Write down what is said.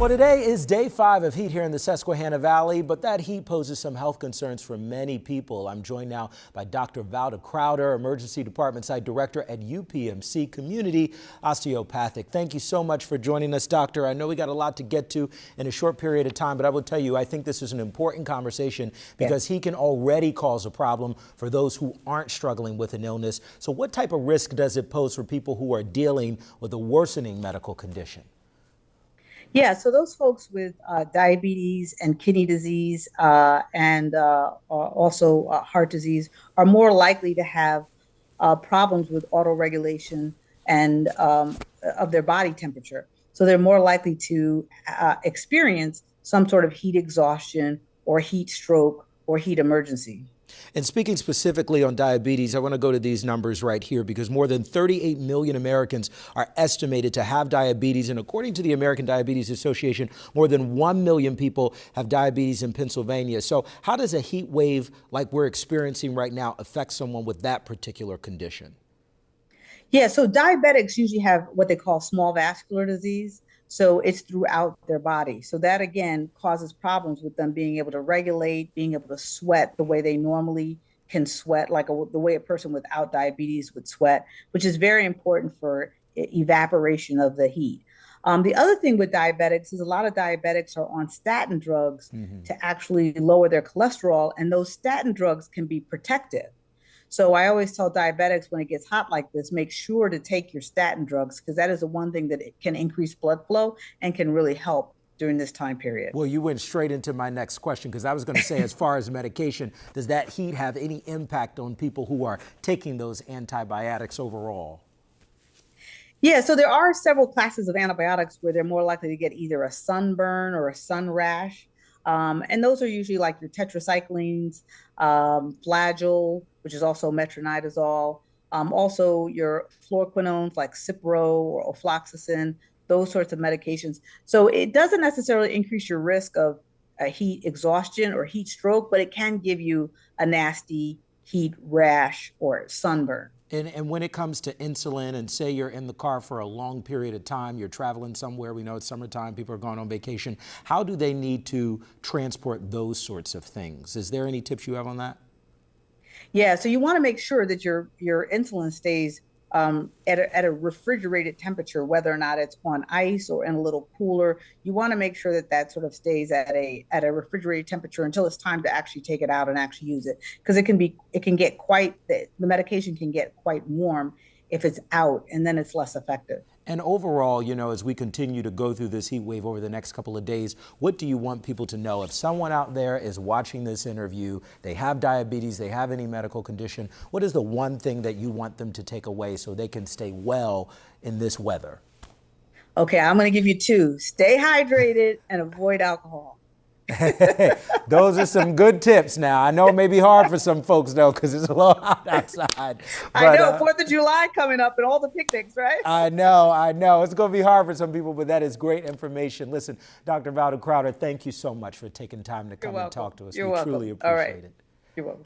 Well, today is day five of heat here in the Susquehanna Valley, but that heat poses some health concerns for many people. I'm joined now by Dr. Valda Crowder, Emergency Department Site Director at UPMC Community Osteopathic. Thank you so much for joining us, Doctor. I know we got a lot to get to in a short period of time, but I will tell you, I think this is an important conversation because he can already cause a problem for those who aren't struggling with an illness. So what type of risk does it pose for people who are dealing with a worsening medical condition? Yeah, so those folks with uh, diabetes and kidney disease uh, and uh, also uh, heart disease are more likely to have uh, problems with autoregulation and um, of their body temperature. So they're more likely to uh, experience some sort of heat exhaustion or heat stroke or heat emergency. And speaking specifically on diabetes, I want to go to these numbers right here because more than 38 million Americans are estimated to have diabetes. And according to the American Diabetes Association, more than 1 million people have diabetes in Pennsylvania. So, how does a heat wave like we're experiencing right now affect someone with that particular condition? Yeah, so diabetics usually have what they call small vascular disease. So it's throughout their body. So that again causes problems with them being able to regulate, being able to sweat the way they normally can sweat, like a, the way a person without diabetes would sweat, which is very important for evaporation of the heat. Um, the other thing with diabetics is a lot of diabetics are on statin drugs mm-hmm. to actually lower their cholesterol, and those statin drugs can be protective. So I always tell diabetics when it gets hot like this, make sure to take your statin drugs because that is the one thing that can increase blood flow and can really help during this time period. Well, you went straight into my next question because I was going to say, as far as medication, does that heat have any impact on people who are taking those antibiotics overall? Yeah, so there are several classes of antibiotics where they're more likely to get either a sunburn or a sun rash. Um, and those are usually like your tetracyclines, um, Flagyl, which is also metronidazole, um, also your fluoroquinones like Cipro or ofloxacin, those sorts of medications. So it doesn't necessarily increase your risk of heat exhaustion or heat stroke, but it can give you a nasty heat rash or sunburn. And, and when it comes to insulin, and say you're in the car for a long period of time, you're traveling somewhere, we know it's summertime, people are going on vacation, how do they need to transport those sorts of things? Is there any tips you have on that? Yeah, so you want to make sure that your your insulin stays um, at, a, at a refrigerated temperature, whether or not it's on ice or in a little cooler. You want to make sure that that sort of stays at a at a refrigerated temperature until it's time to actually take it out and actually use it, because it can be it can get quite the, the medication can get quite warm if it's out, and then it's less effective. And overall, you know, as we continue to go through this heat wave over the next couple of days, what do you want people to know? If someone out there is watching this interview, they have diabetes, they have any medical condition, what is the one thing that you want them to take away so they can stay well in this weather? Okay, I'm going to give you two stay hydrated and avoid alcohol. Those are some good tips now. I know it may be hard for some folks though, because it's a little hot outside. But, I know, uh, Fourth of July coming up and all the picnics, right? I know, I know. It's going to be hard for some people, but that is great information. Listen, Dr. Valda Crowder, thank you so much for taking time to come and talk to us. You're we welcome. truly appreciate right. it. You're welcome.